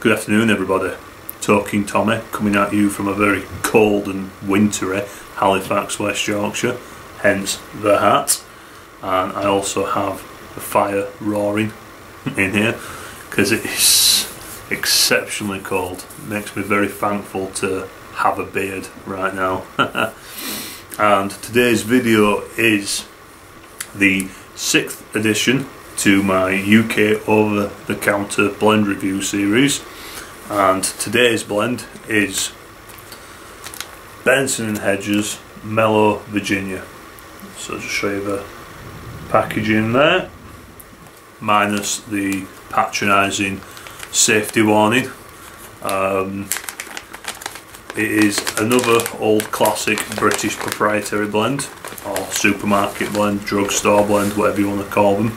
Good afternoon, everybody. Toking Tommy coming at you from a very cold and wintry Halifax, West Yorkshire, hence the hat. And I also have the fire roaring in here because it is exceptionally cold. It makes me very thankful to have a beard right now. and today's video is the sixth edition to my UK over the counter blend review series. And today's blend is Benson and Hedges Mellow Virginia. So just show you the packaging there minus the patronising safety warning. Um, it is another old classic British proprietary blend or supermarket blend, drugstore blend, whatever you want to call them.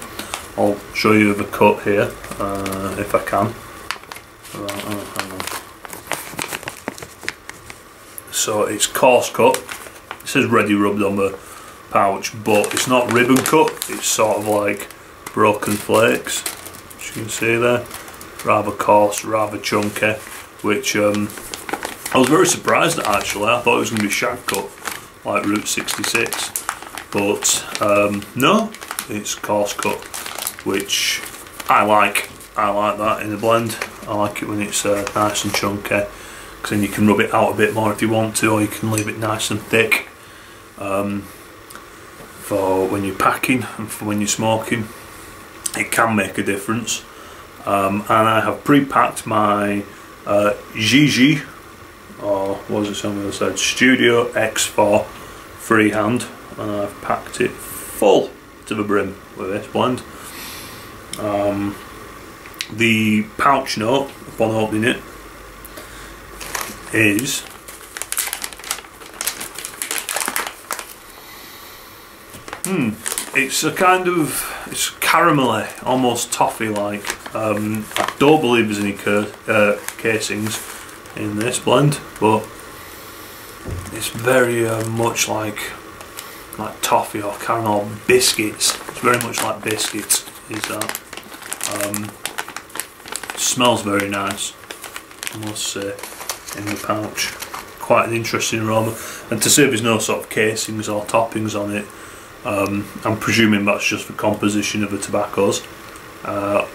I'll show you the cut here uh, if I can. Oh, so it's coarse cut. It says ready rubbed on the pouch, but it's not ribbon cut. It's sort of like broken flakes, as you can see there. Rather coarse, rather chunky, which um, I was very surprised at actually. I thought it was going to be shag cut, like Route 66. But um, no, it's coarse cut, which I like. I like that in the blend. I like it when it's uh, nice and chunky, because then you can rub it out a bit more if you want to, or you can leave it nice and thick. Um, for when you're packing and for when you're smoking, it can make a difference. Um, and I have pre-packed my uh, Gigi or was it something that said Studio X4 freehand and I've packed it full to the brim with this blend. Um, the pouch note upon opening it is hmm it's a kind of it's caramelly almost toffee like um, I don't believe there's any uh, casings in this blend but it's very uh, much like like toffee or caramel biscuits. It's very much like biscuits is that um, smells very nice I must say in the pouch. Quite an interesting aroma. And to say there's no sort of casings or toppings on it um, I'm presuming that's just the composition of the tobaccos uh,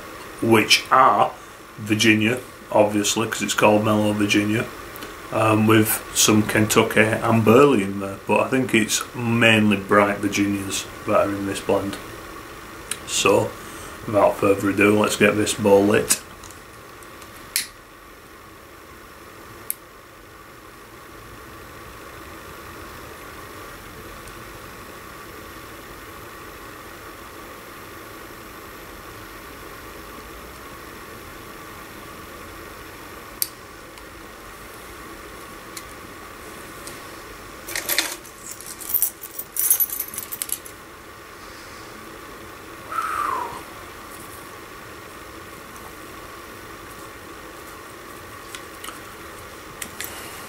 which are Virginia obviously because it's called Mellow Virginia um, with some Kentucky and Burley in there. But I think it's mainly bright Virginias that are in this blend. So without further ado let's get this ball lit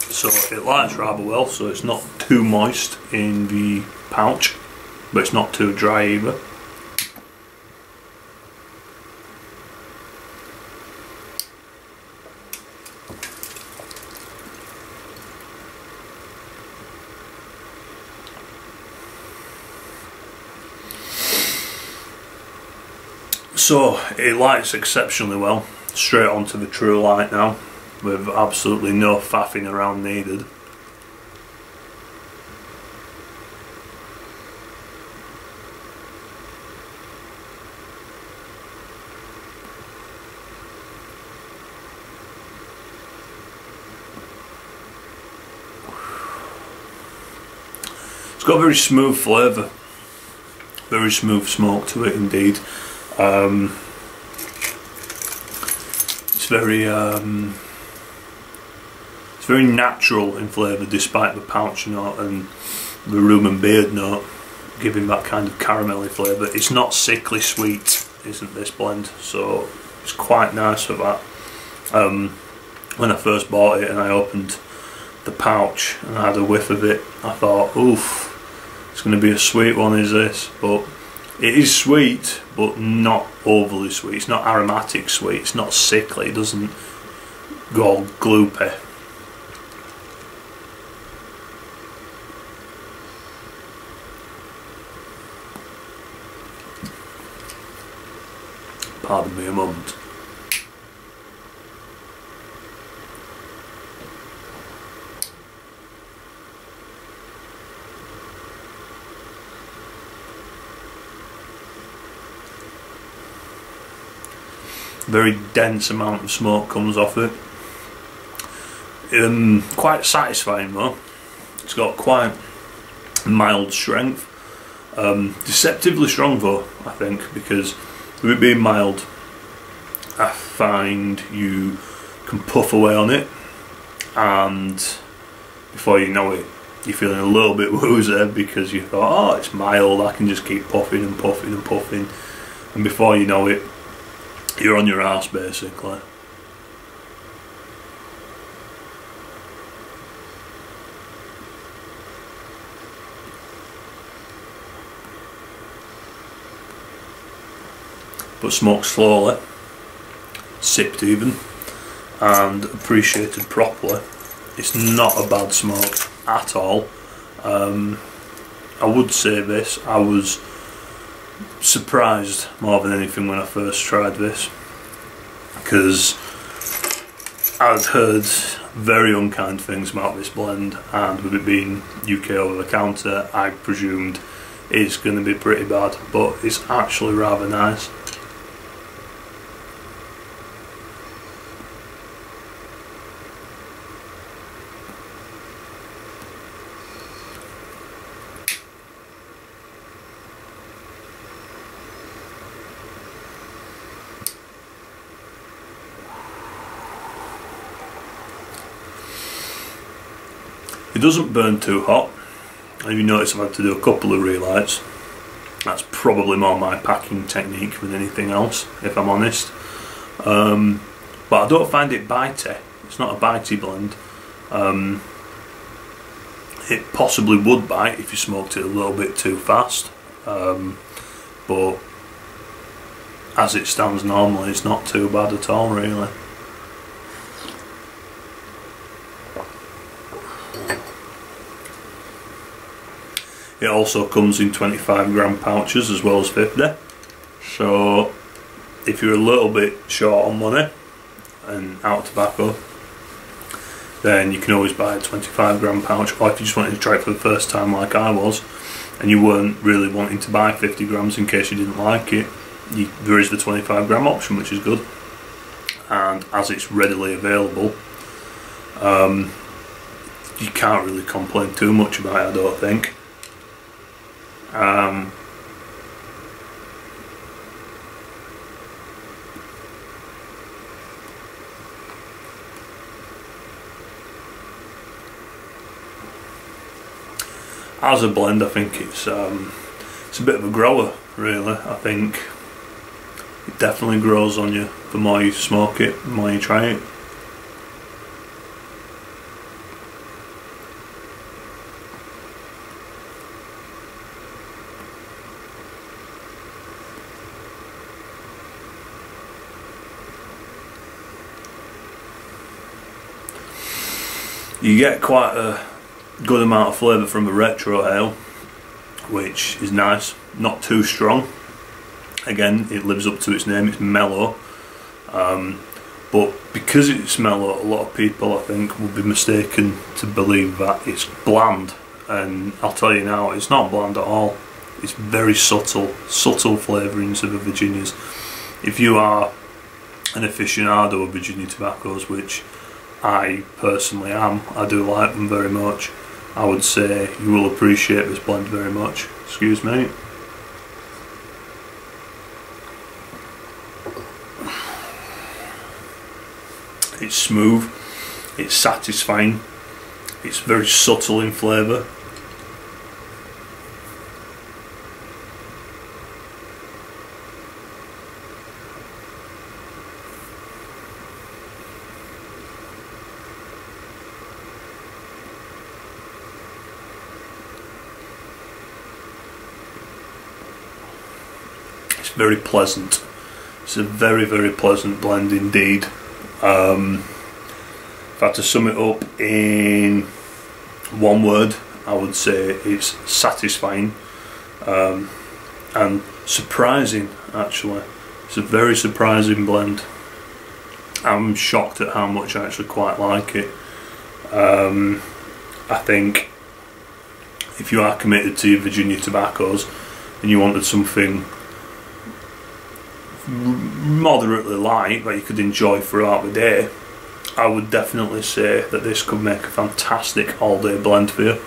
so it lights rather well so it's not too moist in the pouch but it's not too dry either. So it lights exceptionally well, straight onto the true light now with absolutely no faffing around needed. It's got a very smooth flavour, very smooth smoke to it indeed. Um, it's very um, very natural in flavour despite the pouch note and the rum and beard note giving that kind of caramelly flavour. It's not sickly sweet, isn't this blend, so it's quite nice for that. Um, when I first bought it and I opened the pouch and I had a whiff of it, I thought, oof, it's going to be a sweet one is this, but it is sweet, but not overly sweet. It's not aromatic sweet, it's not sickly, it doesn't called Gloopy. Pardon me a moment. very dense amount of smoke comes off it. Um, quite satisfying though. It's got quite mild strength. Um, deceptively strong though, I think, because with it being mild, I find you can puff away on it and before you know it, you're feeling a little bit woozy because you thought, oh, it's mild, I can just keep puffing and puffing and puffing. And before you know it, you're on your ass basically. But smoked slowly, sipped even, and appreciated properly. It's not a bad smoke at all. Um, I would say this, I was surprised more than anything when I first tried this because I'd heard very unkind things about this blend and with it being UK over the counter I presumed it's going to be pretty bad but it's actually rather nice It doesn't burn too hot. And you notice I've had to do a couple of relights. That's probably more my packing technique than anything else, if I'm honest. Um, but I don't find it bitey. It's not a bitey blend. Um, it possibly would bite if you smoked it a little bit too fast. Um, but as it stands normally, it's not too bad at all, really. It also comes in 25 gram pouches as well as 50. So if you're a little bit short on money and out of tobacco, then you can always buy a 25 gram pouch. Or if you just wanted to try it for the first time like I was, and you weren't really wanting to buy 50 grams in case you didn't like it, you, there is the 25 gram option, which is good. And as it's readily available, um, you can't really complain too much about it, I don't think. Um, as a blend, I think it's um, it's a bit of a grower, really. I think it definitely grows on you the more you smoke it, the more you try it. You get quite a good amount of flavour from the retrohale, which is nice, not too strong. Again, it lives up to its name, it's mellow. Um, but because it's mellow, a lot of people I think will be mistaken to believe that it's bland. And I'll tell you now, it's not bland at all. It's very subtle, subtle flavourings of the Virginias. If you are an aficionado of Virginia tobaccos, which I personally am. I do like them very much. I would say you will appreciate this blend very much. Excuse me. It's smooth, it's satisfying, it's very subtle in flavour. Very pleasant. It's a very, very pleasant blend indeed. Um, if I had to sum it up in one word, I would say it's satisfying um, and surprising actually. It's a very surprising blend. I'm shocked at how much I actually quite like it. Um, I think if you are committed to Virginia tobaccos and you wanted something moderately light that you could enjoy throughout the day, I would definitely say that this could make a fantastic all day blend for you.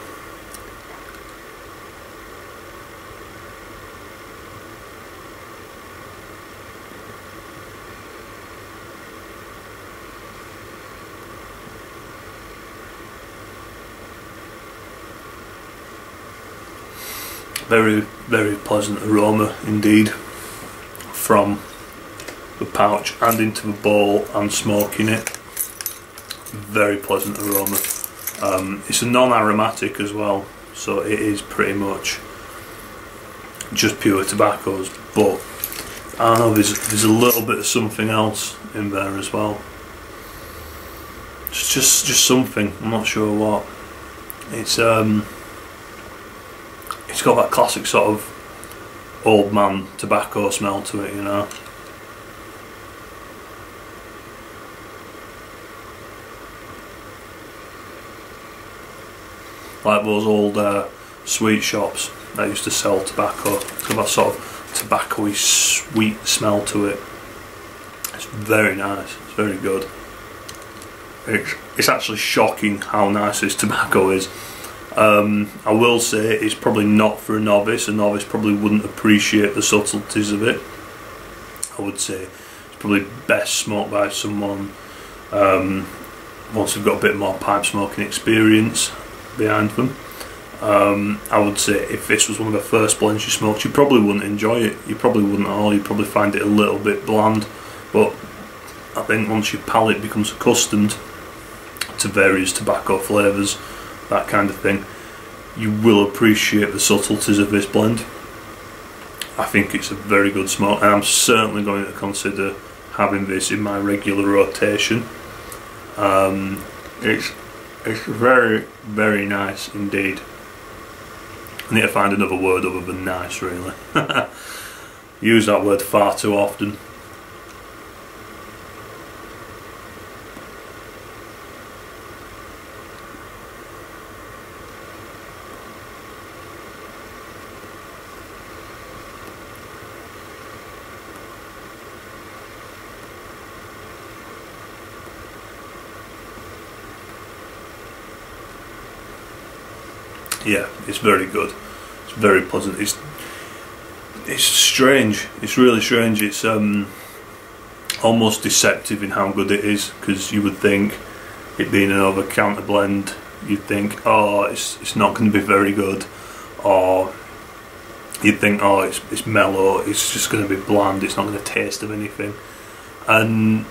very very pleasant aroma indeed from the pouch and into the bowl and smoking it. Very pleasant aroma. Um, it's a non-aromatic as well so it is pretty much just pure tobaccos but I don't know there's, there's a little bit of something else in there as well. It's just just something I'm not sure what. It's um it's got that classic sort of old man tobacco smell to it, you know. Like those old uh, sweet shops that used to sell tobacco. It's got that sort of tobacco sweet smell to it. It's very nice, it's very good. It's, it's actually shocking how nice this tobacco is. Um, I will say it's probably not for a novice. A novice probably wouldn't appreciate the subtleties of it. I would say it's probably best smoked by someone um, once they've got a bit more pipe smoking experience behind them. Um, I would say if this was one of the first blends you smoked, you probably wouldn't enjoy it. You probably wouldn't at all. You'd probably find it a little bit bland. But I think once your palate becomes accustomed to various tobacco flavours, that kind of thing, you will appreciate the subtleties of this blend. I think it's a very good smoke, and I'm certainly going to consider having this in my regular rotation. Um, it's it's very very nice indeed. I need to find another word other than nice, really. Use that word far too often. yeah, it's very good. It's very pleasant. It's it's strange. It's really strange. It's um, almost deceptive in how good it is because you would think it being an over counter blend, you'd think, oh, it's it's not going to be very good, or you'd think, oh, it's it's mellow. It's just going to be bland. It's not going to taste of anything, and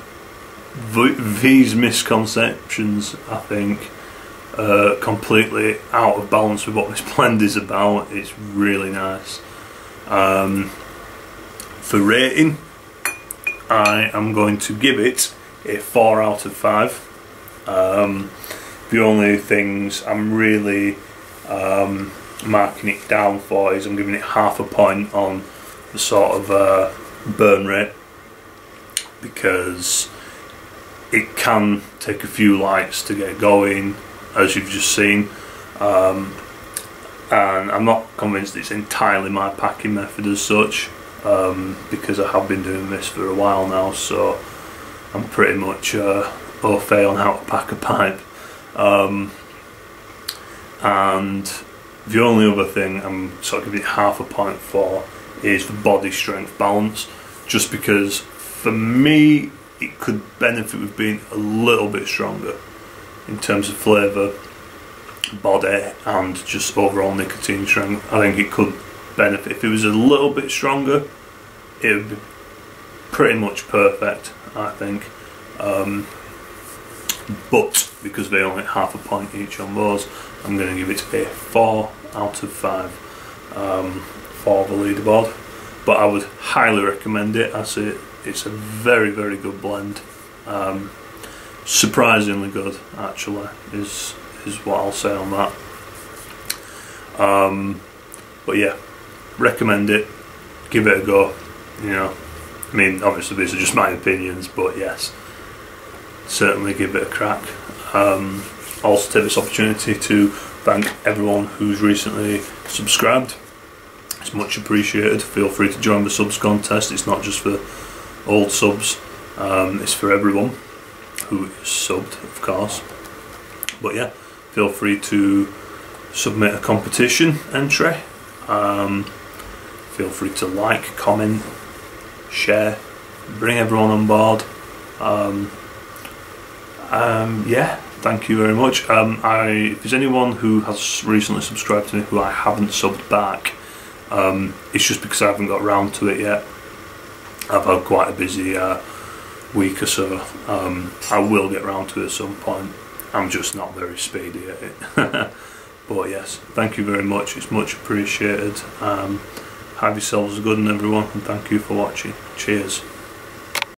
these misconceptions, I think uh, completely out of balance with what this blend is about. It's really nice. Um, for rating, I am going to give it a 4 out of 5. Um, the only things I'm really um, marking it down for is I'm giving it half a point on the sort of uh, burn rate because it can take a few lights to get going as you've just seen. Um, and I'm not convinced it's entirely my packing method as such um, because I have been doing this for a while now so I'm pretty much uh, au fait on how to pack a pipe. Um, and the only other thing I'm sort of giving half a point for is the body strength balance just because for me it could benefit with being a little bit stronger in terms of flavour, body, and just overall nicotine strength. I think it could benefit. If it was a little bit stronger, it would be pretty much perfect, I think. Um, but because they only half a point each on those, I'm going to give it a 4 out of 5 um, for the leaderboard. But I would highly recommend it. I say it's a very, very good blend. Um, surprisingly good actually is is what I'll say on that. Um, but yeah recommend it. Give it a go you know. I mean obviously these are just my opinions but yes certainly give it a crack. Um, also take this opportunity to thank everyone who's recently subscribed. It's much appreciated. Feel free to join the subs contest. It's not just for old subs um, it's for everyone who is subbed, of course. But yeah, feel free to submit a competition entry. Um, feel free to like, comment, share, bring everyone on board. Um, um, yeah, thank you very much. Um, I, if there's anyone who has recently subscribed to me who I haven't subbed back, um, it's just because I haven't got around to it yet. I've had quite a busy uh, week or so. Um, I will get round to it at some point. I'm just not very speedy at it. but yes, thank you very much. It's much appreciated. Um, have yourselves a good one, everyone, and thank you for watching. Cheers.